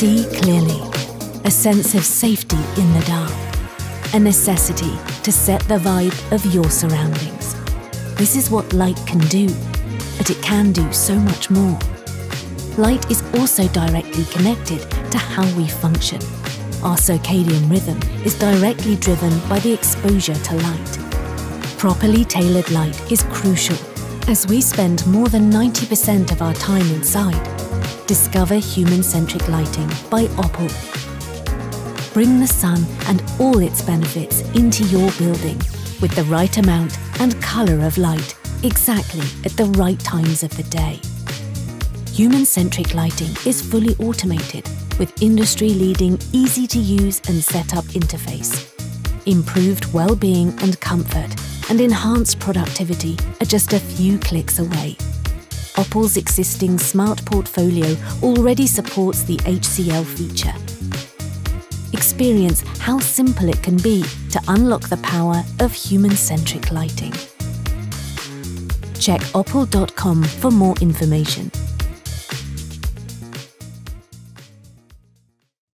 clearly. A sense of safety in the dark. A necessity to set the vibe of your surroundings. This is what light can do, but it can do so much more. Light is also directly connected to how we function. Our circadian rhythm is directly driven by the exposure to light. Properly tailored light is crucial as we spend more than 90% of our time inside. Discover human-centric lighting by OPPLE. Bring the sun and all its benefits into your building with the right amount and colour of light exactly at the right times of the day. Human-centric lighting is fully automated with industry-leading easy-to-use and set-up interface. Improved well-being and comfort and enhanced productivity are just a few clicks away. OPPLE's existing smart portfolio already supports the HCL feature. Experience how simple it can be to unlock the power of human-centric lighting. Check opple.com for more information.